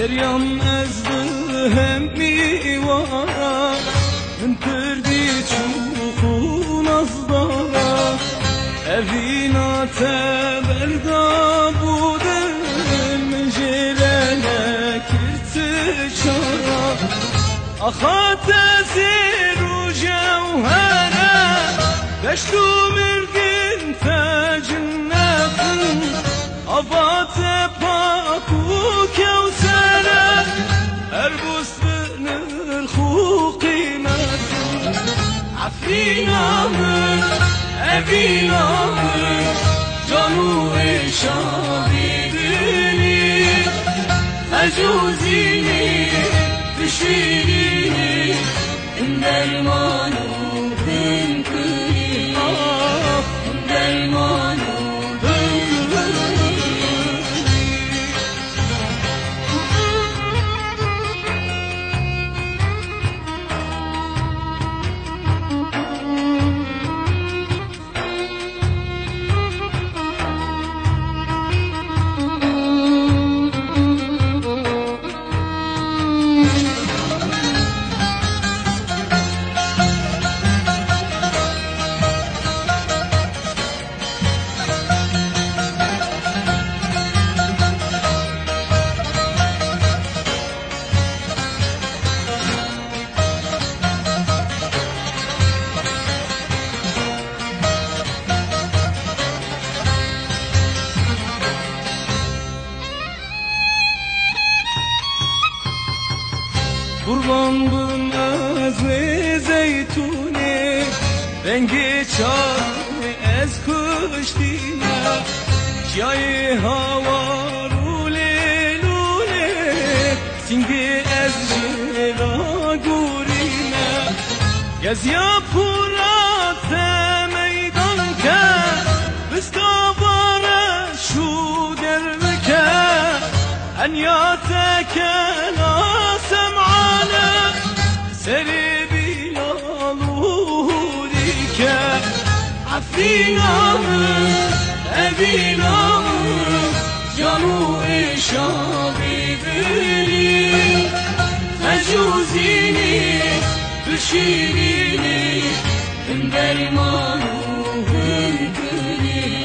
Geryam ezdi hemmi vara Min pirdi çuku nazdara Evina teberda budin Min jelene kirti çara. Ahate ziru Afrina mı, evina mı Canu eşabidini Ecuzini, düşini Dermanu قربان بم از زیتونه رنگ چاره از کشتی نه جای هوا روله لوله سینگ از جلا گوری نه گزیا پورات میدان کرد بستا بارا در بکن انیات bilaludike Affina mı, evina mı Canu eşabibini Mecuzini, düşirini Dermanu hünküni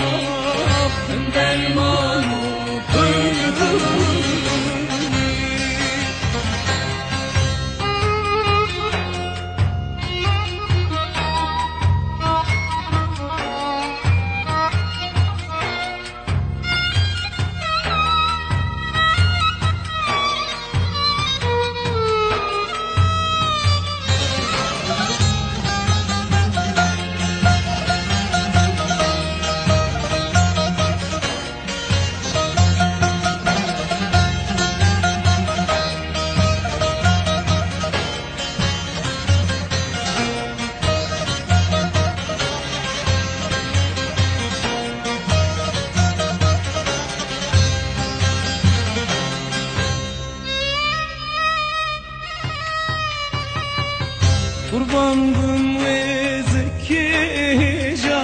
Dermanu hünküni Kurbandım ve zekica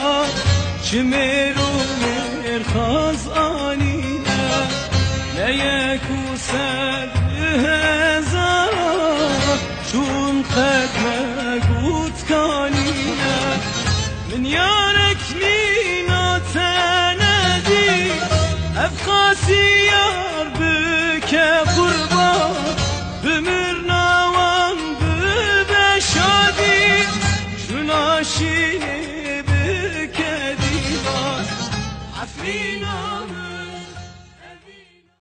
Çimeru ver khazanine Neye kused heza Çun khedme gut kanine. Min yarek nina tenedi Efkasi yar büke kurban. Bümür ماشي بكديبة عفرينا.